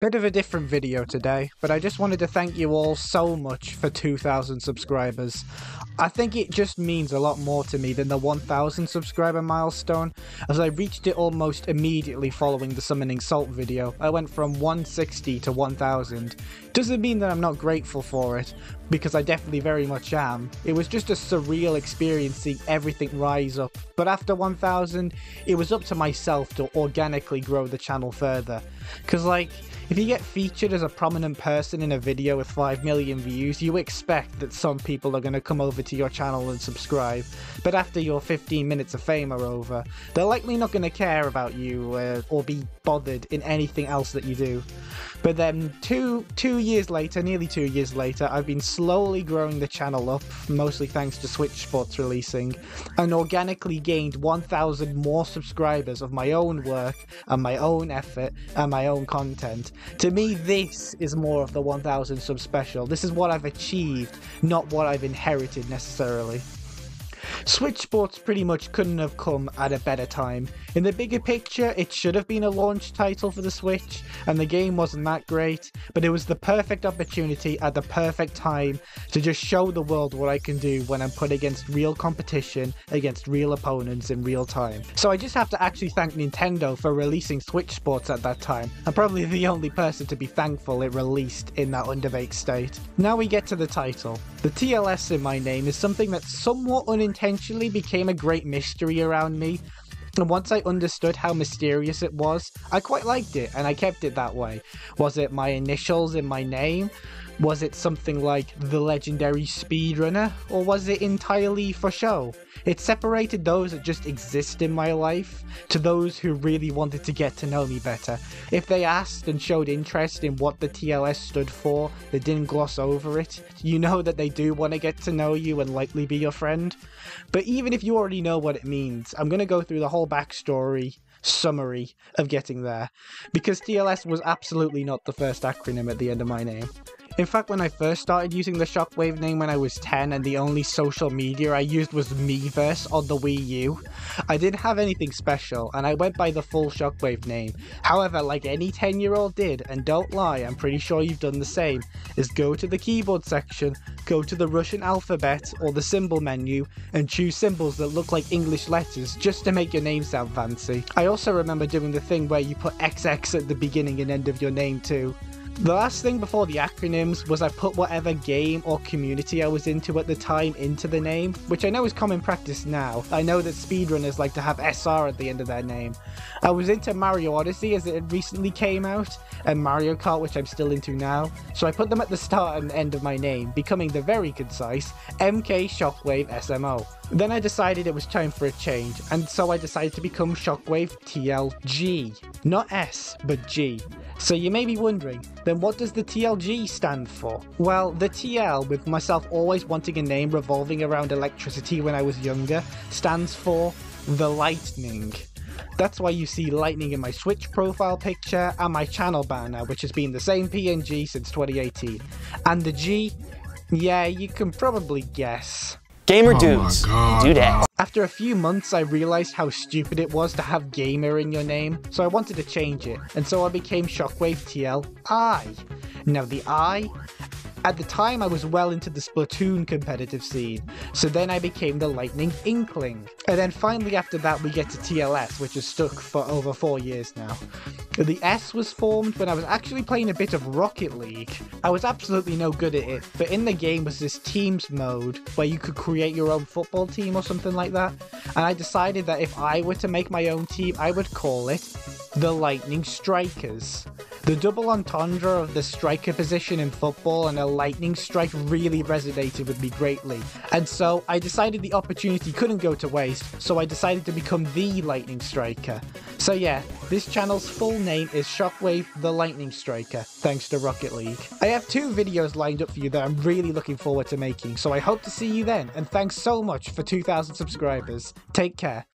Bit of a different video today, but I just wanted to thank you all so much for 2,000 subscribers. I think it just means a lot more to me than the 1,000 subscriber milestone, as I reached it almost immediately following the Summoning Salt video. I went from 160 to 1,000. Doesn't mean that I'm not grateful for it, because I definitely very much am. It was just a surreal experience seeing everything rise up. But after 1000, it was up to myself to organically grow the channel further. Because, like, if you get featured as a prominent person in a video with 5 million views, you expect that some people are going to come over to your channel and subscribe. But after your 15 minutes of fame are over, they're likely not going to care about you uh, or be bothered in anything else that you do. But then two two years later, nearly two years later, I've been slowly growing the channel up, mostly thanks to Switch Sports releasing, and organically gained 1,000 more subscribers of my own work and my own effort and my own content. To me, this is more of the 1000 sub special. This is what I've achieved, not what I've inherited necessarily. Switch Sports pretty much couldn't have come at a better time. In the bigger picture, it should have been a launch title for the Switch, and the game wasn't that great, but it was the perfect opportunity at the perfect time to just show the world what I can do when I'm put against real competition, against real opponents in real time. So I just have to actually thank Nintendo for releasing Switch Sports at that time. I'm probably the only person to be thankful it released in that underbaked state. Now we get to the title. The TLS in my name is something that's somewhat unintentionally became a great mystery around me. And once I understood how mysterious it was, I quite liked it and I kept it that way. Was it my initials in my name? Was it something like the legendary speedrunner? Or was it entirely for show? It separated those that just exist in my life to those who really wanted to get to know me better. If they asked and showed interest in what the TLS stood for, they didn't gloss over it, you know that they do want to get to know you and likely be your friend. But even if you already know what it means, I'm going to go through the whole backstory summary of getting there, because TLS was absolutely not the first acronym at the end of my name. In fact, when I first started using the Shockwave name when I was 10 and the only social media I used was Miiverse on the Wii U, I didn't have anything special and I went by the full Shockwave name. However, like any 10 year old did, and don't lie, I'm pretty sure you've done the same, is go to the keyboard section, go to the Russian alphabet or the symbol menu, and choose symbols that look like English letters just to make your name sound fancy. I also remember doing the thing where you put XX at the beginning and end of your name too. The last thing before the acronyms was I put whatever game or community I was into at the time into the name, which I know is common practice now. I know that speedrunners like to have SR at the end of their name. I was into Mario Odyssey as it recently came out, and Mario Kart, which I'm still into now, so I put them at the start and end of my name, becoming the very concise MK Shockwave SMO. Then I decided it was time for a change, and so I decided to become Shockwave TLG. Not S, but G. So you may be wondering, then what does the TLG stand for? Well, the TL, with myself always wanting a name revolving around electricity when I was younger, stands for the Lightning. That's why you see lightning in my Switch profile picture and my channel banner, which has been the same PNG since 2018. And the G, yeah, you can probably guess. Gamer oh dudes, do that. After a few months, I realized how stupid it was to have gamer in your name, so I wanted to change it, and so I became Shockwave TL I. Now the I at the time, I was well into the Splatoon competitive scene, so then I became the Lightning Inkling. And then finally after that we get to TLS, which has stuck for over four years now. The S was formed when I was actually playing a bit of Rocket League. I was absolutely no good at it, but in the game was this teams mode where you could create your own football team or something like that. And I decided that if I were to make my own team, I would call it the Lightning Strikers. The double entendre of the striker position in football and a lightning strike really resonated with me greatly, and so I decided the opportunity couldn't go to waste, so I decided to become the lightning striker. So yeah, this channel's full name is Shockwave the Lightning Striker, thanks to Rocket League. I have two videos lined up for you that I'm really looking forward to making, so I hope to see you then, and thanks so much for 2,000 subscribers. Take care.